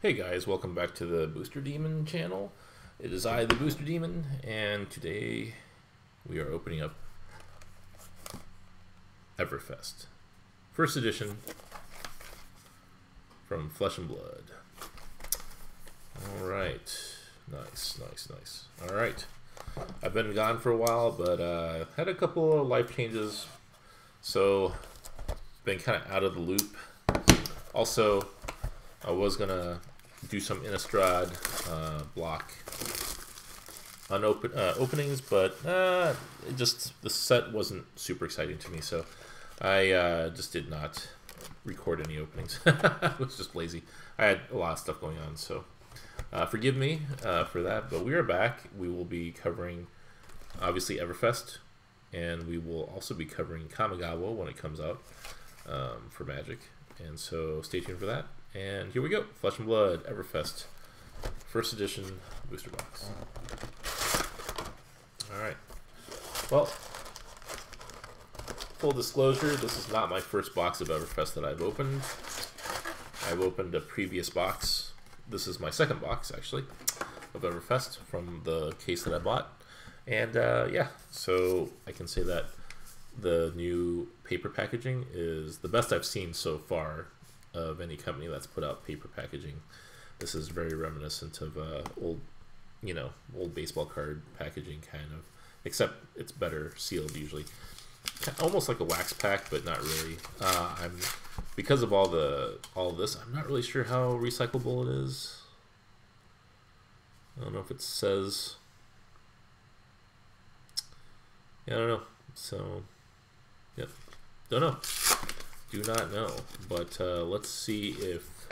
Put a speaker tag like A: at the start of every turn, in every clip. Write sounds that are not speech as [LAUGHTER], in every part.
A: Hey guys, welcome back to the Booster Demon channel. It is I, the Booster Demon, and today we are opening up Everfest. First edition from Flesh and Blood. Alright. Nice, nice, nice. Alright. I've been gone for a while, but uh, had a couple of life changes, so been kind of out of the loop. Also, I was gonna do some Innistrad uh, block unopen uh, openings, but uh, just the set wasn't super exciting to me, so I uh, just did not record any openings. [LAUGHS] I was just lazy. I had a lot of stuff going on, so uh, forgive me uh, for that. But we are back. We will be covering obviously Everfest, and we will also be covering Kamigawa when it comes out um, for Magic. And so stay tuned for that. And here we go. Flesh and Blood, Everfest. First edition booster box. Alright. Well, full disclosure, this is not my first box of Everfest that I've opened. I've opened a previous box. This is my second box, actually, of Everfest from the case that I bought. And uh, yeah, so I can say that the new paper packaging is the best I've seen so far of any company that's put out paper packaging. This is very reminiscent of uh, old, you know, old baseball card packaging kind of, except it's better sealed usually. Almost like a wax pack, but not really. Uh, I'm because of all the all this. I'm not really sure how recyclable it is. I don't know if it says. Yeah, I don't know. So, yep, don't know do not know. But uh, let's see if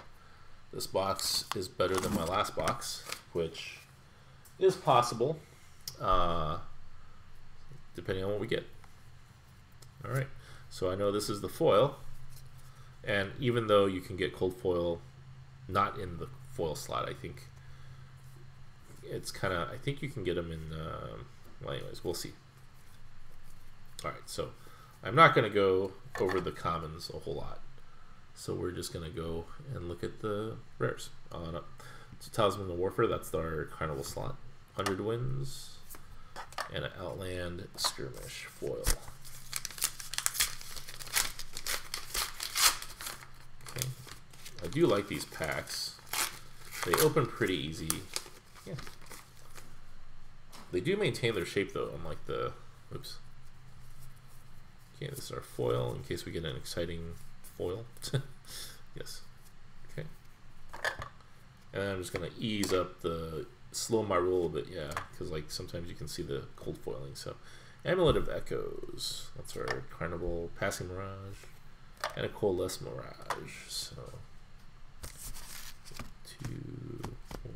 A: this box is better than my last box, which is possible, uh, depending on what we get. All right, so I know this is the foil, and even though you can get cold foil not in the foil slot, I think it's kind of, I think you can get them in, uh, well anyways, we'll see. All right, so I'm not going to go over the commons a whole lot. So we're just going to go and look at the rares. On up to Talisman of Warfare, that's our Carnival slot. 100 wins and an Outland Skirmish foil. Okay. I do like these packs. They open pretty easy. Yeah. They do maintain their shape though, unlike the oops. Okay, this is our foil in case we get an exciting foil. [LAUGHS] yes. Okay. And I'm just going to ease up the, slow my roll a bit, yeah, because like sometimes you can see the cold foiling. So, Amulet of Echoes. That's our Carnival Passing Mirage. And a Coalesce Mirage. So, two, four,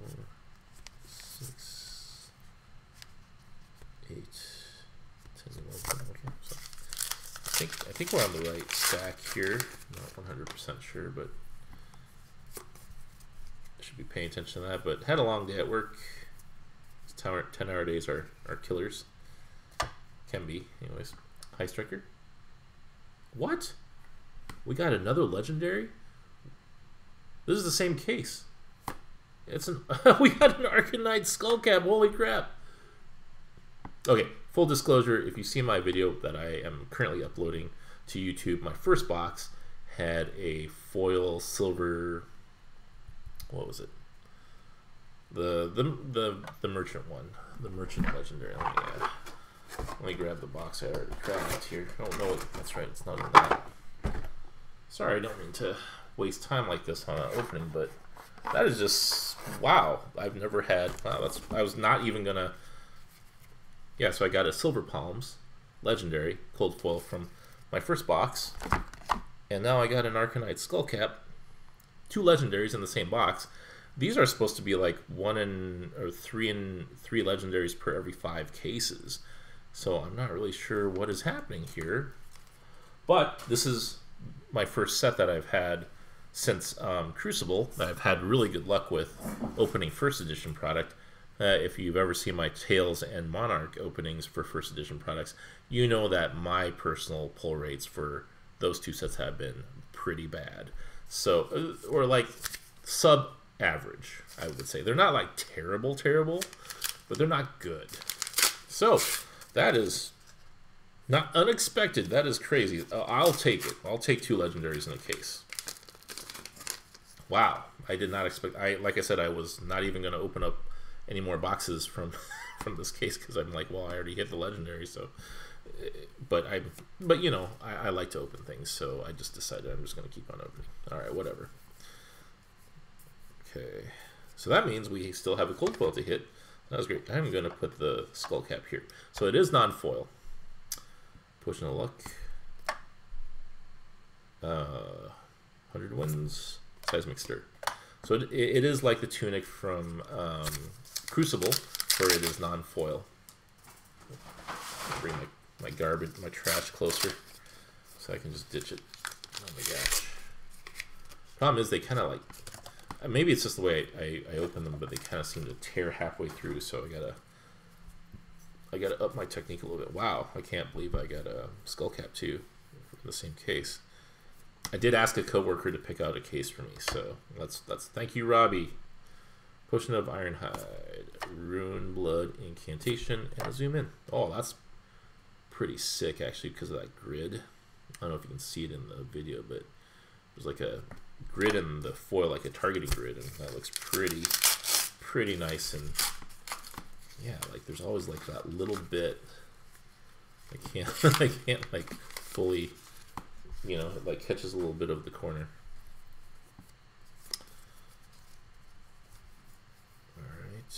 A: six, eight, ten, eleven. Okay, so think I think we're on the right stack here. Not 100% sure, but I should be paying attention to that. But had a long day at work. 10 hour days are, are killers. Can be. Anyways, High Striker. What? We got another legendary? This is the same case. It's an [LAUGHS] we got an Arcanite Skullcap. Holy crap. Okay, full disclosure, if you see my video that I am currently uploading to YouTube, my first box had a foil silver what was it? The the the, the merchant one. The merchant legendary. Let me, uh, let me grab the box I already grabbed here. Oh no, that's right, it's not in that. Sorry, I don't mean to waste time like this on an opening, but that is just wow. I've never had wow, that's I was not even gonna yeah, so I got a Silver Palms, legendary, cold foil from my first box. And now I got an Arcanite Skullcap, two legendaries in the same box. These are supposed to be like one in or three in three legendaries per every five cases. So I'm not really sure what is happening here. But this is my first set that I've had since um, Crucible I've had really good luck with opening first edition product. Uh, if you've ever seen my Tales and Monarch openings for first edition products, you know that my personal pull rates for those two sets have been pretty bad. So, uh, or like sub average, I would say. They're not like terrible, terrible, but they're not good. So that is not unexpected. That is crazy. Uh, I'll take it. I'll take two legendaries in a case. Wow, I did not expect. I like I said, I was not even going to open up any more boxes from [LAUGHS] from this case because I'm like, well, I already hit the legendary, so. But I, but you know, I, I like to open things, so I just decided I'm just going to keep on opening. All right, whatever. Okay, so that means we still have a cold foil to hit. That was great. I'm going to put the skull cap here. So it is non-foil. Pushing of luck. Uh, 100 wins. Seismic stir. So it, it is like the tunic from um, Crucible, where it is non-foil. Bring my, my garbage, my trash closer, so I can just ditch it. Oh my gosh. Problem is, they kind of like uh, maybe it's just the way I, I, I open them, but they kind of seem to tear halfway through. So I gotta I gotta up my technique a little bit. Wow, I can't believe I got a skull cap too in the same case. I did ask a coworker to pick out a case for me, so let's let's thank you, Robbie. Potion of Ironhide, Runeblood Incantation, and zoom in. Oh, that's pretty sick actually because of that grid. I don't know if you can see it in the video, but there's like a grid in the foil, like a targeting grid, and that looks pretty, pretty nice. And yeah, like there's always like that little bit. I can't, [LAUGHS] I can't like fully, you know, it like catches a little bit of the corner. All right.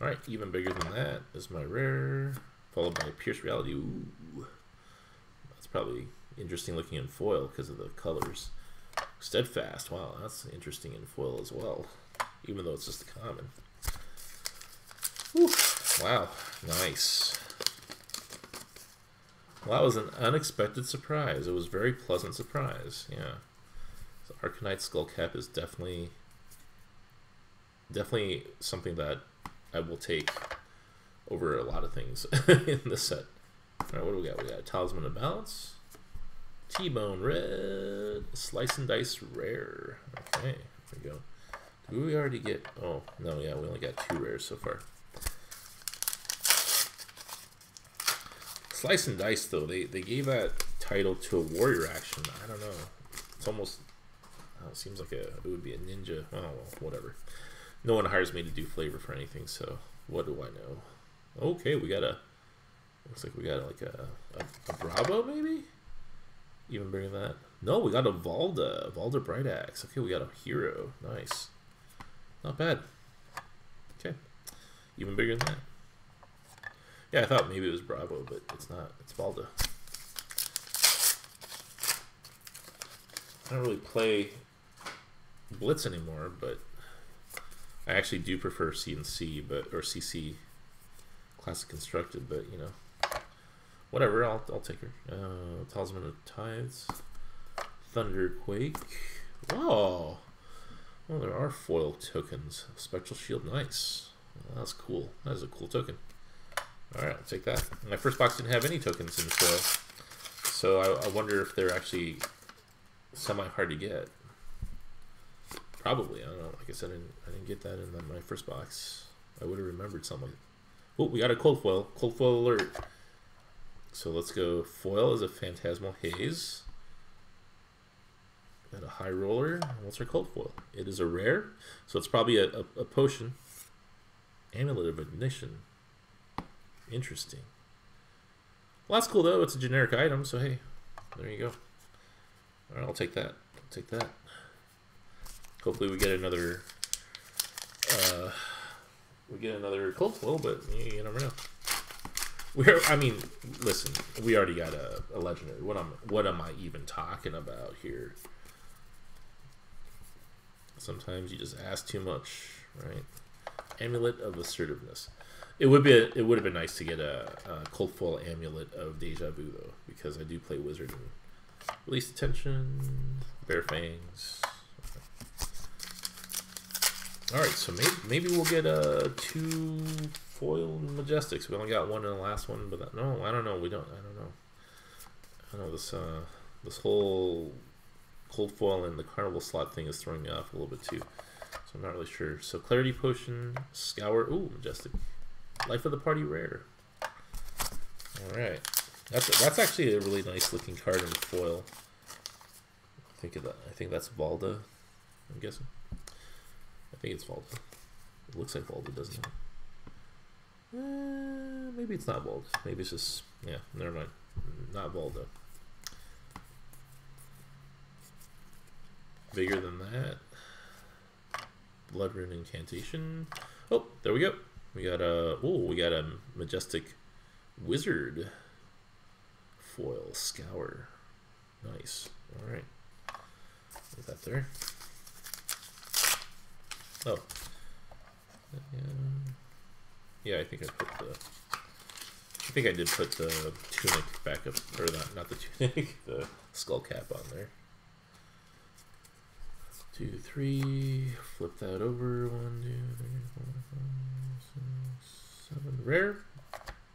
A: All right, even bigger than that is my rare, followed by Pierce Reality. Ooh, that's probably interesting looking in foil because of the colors. Steadfast, wow, that's interesting in foil as well, even though it's just a common. Whew. Wow, nice. Well, that was an unexpected surprise. It was very pleasant surprise, yeah. So Arcanite Skullcap is definitely, definitely something that I will take over a lot of things [LAUGHS] in this set. All right, what do we got? We got Talisman of Balance. T-Bone Red. Slice and Dice Rare. Okay, there we go. Did we already get... Oh, no, yeah, we only got two rares so far. Slice and Dice, though, they, they gave that title to a warrior action. I don't know. It's almost... Oh, it seems like a, it would be a ninja. Oh, well, whatever. No one hires me to do flavor for anything, so what do I know? Okay, we got a... Looks like we got like a, a, a Bravo, maybe? Even bigger than that. No, we got a Valda. Valda Brightaxe. Okay, we got a hero. Nice. Not bad. Okay. Even bigger than that. Yeah, I thought maybe it was Bravo, but it's not. It's Valda. I don't really play Blitz anymore, but I actually do prefer CNC, but or CC Classic Constructed, but you know, Whatever, I'll, I'll take her. Uh, Talisman of Tides. Thunderquake. Whoa! Oh, there are foil tokens. Spectral Shield, nice. Well, that's cool. That is a cool token. Alright, I'll take that. My first box didn't have any tokens in foil. So I, I wonder if they're actually semi-hard to get. Probably, I don't know. Like I said, I didn't, I didn't get that in my first box. I would have remembered something. Oh, we got a cold foil. Cold foil alert. So let's go foil is a Phantasmal Haze. Got a high roller. What's our cold foil? It is a rare, so it's probably a, a, a potion. Amulet of Ignition. Interesting. Well, that's cool though. It's a generic item, so hey, there you go. All right, I'll take that. I'll take that. Hopefully, we get another. Uh, we get another cold foil, but you, never know. We're, I mean, listen, we already got a, a legendary. What am what am I even talking about here? Sometimes you just ask too much, right? Amulet of Assertiveness. It would be a, it would have been nice to get a, a cold foil amulet of deja vu though, because I do play wizard and release the tension, bear fangs. All right, so maybe maybe we'll get a two foil majestics. We only got one in the last one, but that, no, I don't know. We don't. I don't know. I know this uh, this whole cold foil and the carnival slot thing is throwing me off a little bit too. So I'm not really sure. So clarity potion, scour. Ooh, majestic. Life of the party rare. All right, that's that's actually a really nice looking card in foil. I think of that. I think that's Valda. I'm guessing. Think it's Valda. It looks like Valda, doesn't it? Uh, maybe it's not Valda. Maybe it's just yeah. Never mind. Not Valda. Bigger than that. Blood Rune Incantation. Oh, there we go. We got a oh, we got a majestic wizard foil scour. Nice. All right. Put that there. Oh. Yeah, I think I put the. I think I did put the tunic back up, or not, not the [LAUGHS] tunic, the skull cap on there. Two, three, flip that over. One, two, three, four, five, six, seven. Rare.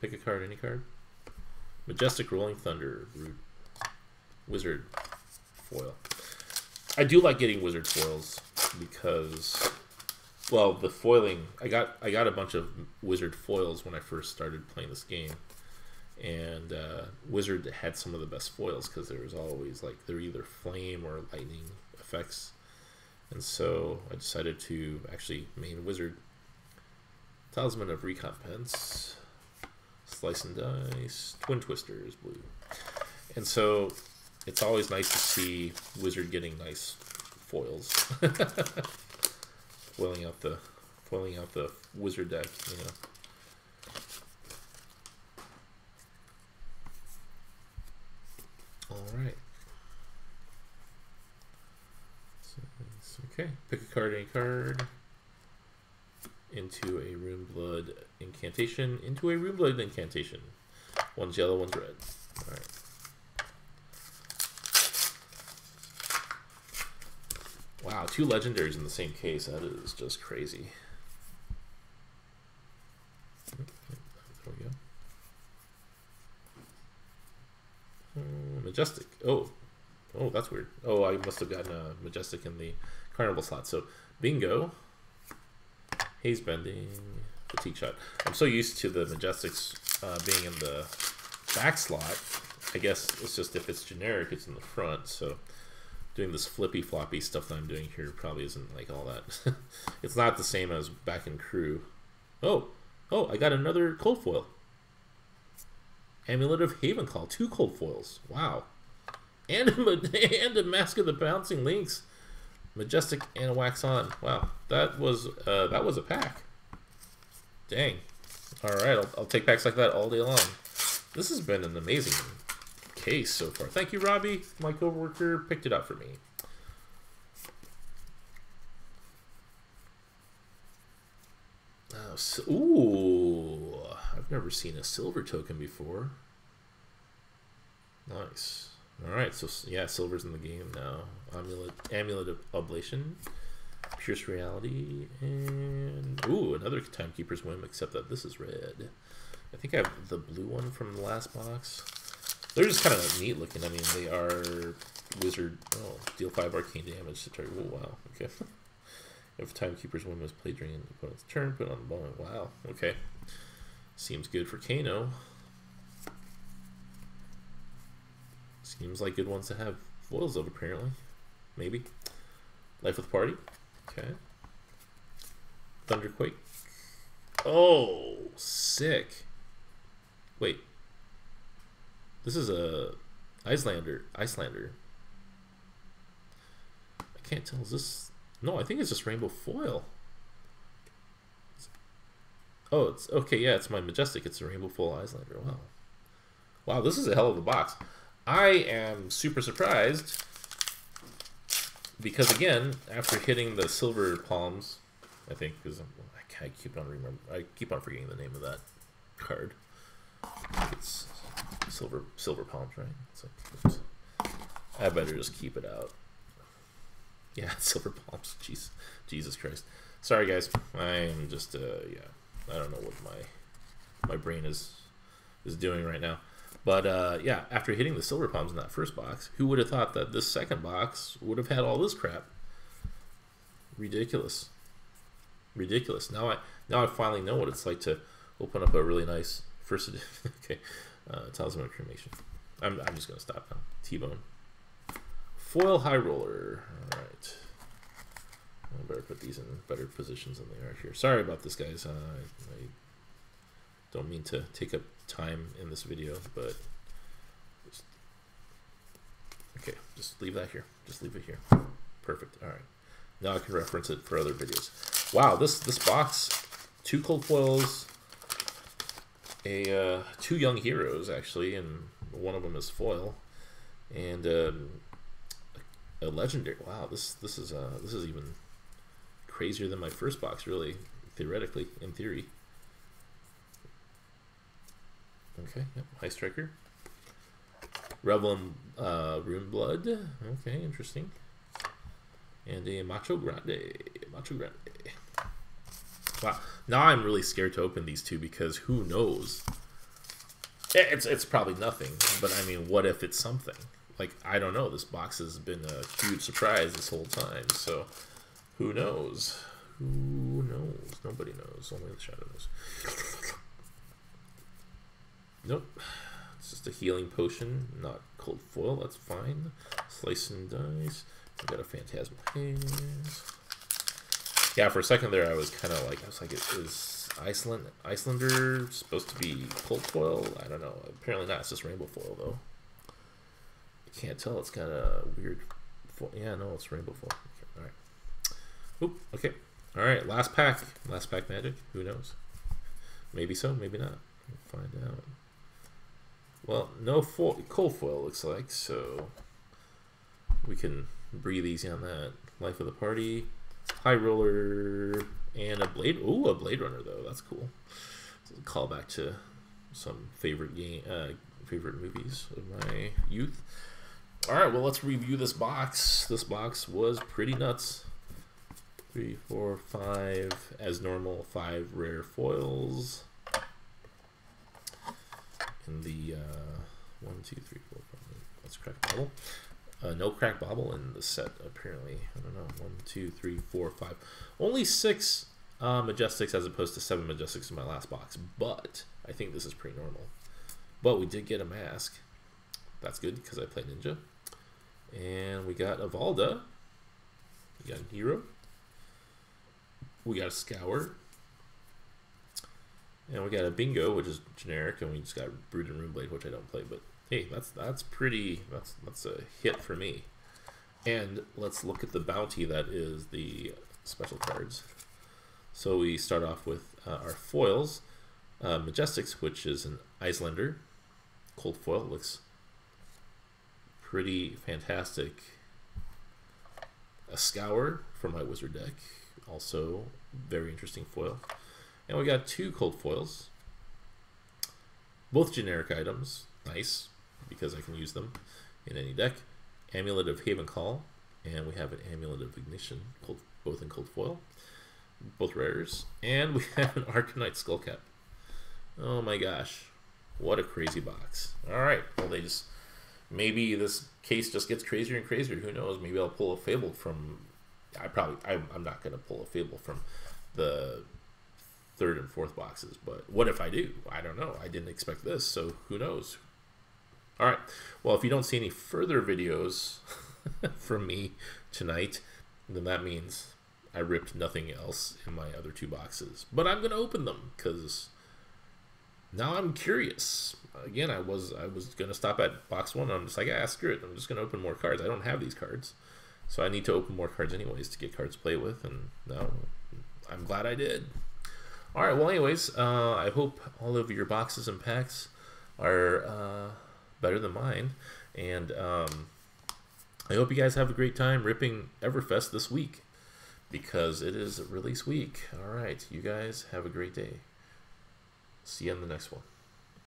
A: Pick a card, any card. Majestic Rolling Thunder, Root. Wizard foil. I do like getting wizard foils because well, the foiling I got I got a bunch of wizard foils when I first started playing this game. And uh, wizard had some of the best foils because there was always like they're either flame or lightning effects. And so I decided to actually main wizard. Talisman of Recompense, Slice and Dice, Twin Twisters, blue. And so it's always nice to see Wizard getting nice foils. [LAUGHS] foiling out the foiling out the Wizard deck, you know. Alright. So, okay, pick a card, any card. Into a Runeblood incantation. Into a Runeblood incantation. One's yellow, one's red. Alright. Wow, two legendaries in the same case. That is just crazy. There we go. Uh, majestic. Oh. Oh, that's weird. Oh, I must have gotten a Majestic in the Carnival slot. So, Bingo. Haze Bending. Fatigue Shot. I'm so used to the Majestics uh, being in the back slot. I guess it's just if it's generic, it's in the front. So, doing this flippy floppy stuff that I'm doing here probably isn't like all that. [LAUGHS] it's not the same as back in crew. Oh, oh, I got another cold foil. Amulet of Havencall, two cold foils. Wow. And a, [LAUGHS] and a Mask of the Pouncing Lynx. Majestic and a Wax On. Wow, that was uh, that was a pack. Dang. All right, I'll, I'll take packs like that all day long. This has been an amazing case so far. Thank you, Robbie. My coworker picked it up for me. Oh, so, ooh, I've never seen a silver token before. Nice. All right, so yeah, silver's in the game now. Amulet, amulet of oblation, pierce reality, and ooh, another timekeeper's whim. Except that this is red. I think I have the blue one from the last box. They're just kind of neat looking. I mean, they are wizard. Oh, deal five arcane damage to target. Oh, wow. Okay. [LAUGHS] if Timekeeper's Whim is played during an opponent's turn, put on the bone. Wow. Okay. Seems good for Kano. Seems like good ones to have foils of, apparently. Maybe. Life with Party. Okay. Thunderquake. Oh, sick. Wait, this is a Iyslander. Iyslander. I can't tell. Is this? No, I think it's just rainbow foil. Oh, it's okay. Yeah, it's my majestic. It's a rainbow foil Iyslander. Wow. Wow, this is a hell of a box. I am super surprised because again, after hitting the silver palms, I think because I keep on remember, I keep on forgetting the name of that card. It's silver silver palms, right? Like, I better just keep it out. Yeah, [LAUGHS] silver palms. Jeez, Jesus Christ. Sorry, guys. I'm just uh, yeah. I don't know what my my brain is is doing right now. But uh, yeah, after hitting the silver palms in that first box, who would have thought that this second box would have had all this crap? Ridiculous, ridiculous. Now I now I finally know what it's like to open up a really nice first [LAUGHS] okay, uh, talisman cremation. I'm I'm just gonna stop now. T-bone, foil high roller. All right. I better put these in better positions than they are here. Sorry about this, guys. Uh, I don't mean to take up time in this video, but just, okay, just leave that here. Just leave it here. Perfect. All right. Now I can reference it for other videos. Wow, this this box, two cold foils, a uh, two young heroes actually, and one of them is foil, and um, a legendary. Wow, this this is uh this is even crazier than my first box, really, theoretically, in theory. Okay, yep, High Striker. Revel in uh, Rune Blood. Okay, interesting. And a Macho Grande. Macho Grande. Wow. Now I'm really scared to open these two because who knows? It's, it's probably nothing, but I mean, what if it's something? Like, I don't know. This box has been a huge surprise this whole time, so who knows? Who knows? Nobody knows. Only the shadow knows. Nope. It's just a healing potion, not cold foil. That's fine. Slice and dice. We got a phantasmal haze. Yeah, for a second there, I was kind of like, I was like, is Iceland Iyslander supposed to be cold foil? I don't know. Apparently not. It's just rainbow foil though. I can't tell. It's kind of weird. Yeah, no, it's rainbow foil. Okay, Alright. Oop, okay. All right, last pack. Last pack magic. Who knows? Maybe so, maybe not. We'll find out. Well, no foil, cold foil looks like, so we can breathe easy on that. Life of the party, high roller, and a blade. Ooh, a blade runner though. That's cool. Call back to some favorite game, uh, favorite movies of my youth. All right, well, let's review this box. This box was pretty nuts three, four, five, as normal, five rare foils. In the uh, one, two, three, four, five, let's crack bauble. Uh, no crack bauble in the set, apparently. I don't know. One, two, three, four, five. Only six uh, Majestics as opposed to seven Majestics in my last box. But I think this is pretty normal. But we did get a mask. That's good because I play Ninja. And we got Avalda. We got a hero. We got a Scour. And we got a Bingo, which is generic, and we just got Brood and Runeblade, which I don't play, but hey, that's that's pretty that's that's a hit for me. And let's look at the bounty that is the special cards. So we start off with uh, our foils, uh, Majestics, which is an Iyslander. cold foil, looks pretty fantastic. A Scour from my Wizard deck, also very interesting foil. And we got two cold foils, both generic items, nice, because I can use them in any deck. Amulet of Havencall, and we have an Amulet of Ignition, both in cold foil, both rares. And we [LAUGHS] have an Arcanite Skullcap. Oh my gosh, what a crazy box. Alright, well they just, maybe this case just gets crazier and crazier, who knows, maybe I'll pull a Fable from I probably I, I'm not going to pull a Fable from the third and fourth boxes, but what if I do? I don't know. I didn't expect this, so who knows? All right. Well, if you don't see any further videos [LAUGHS] from me tonight, then that means I ripped nothing else in my other two boxes. But I'm going to open them because now I'm curious. Again, I was I was going to stop at box one. I'm just like, ah, screw it. I'm just going to open more cards. I don't have these cards. So I need to open more cards anyways to get cards to play with, and now I'm glad I did. All right, well, anyways, uh, I hope all of your boxes and packs are uh, better than mine, and um, I hope you guys have a great time ripping Everfest this week because it is release week. All right, you guys have a great day. See you on the next one.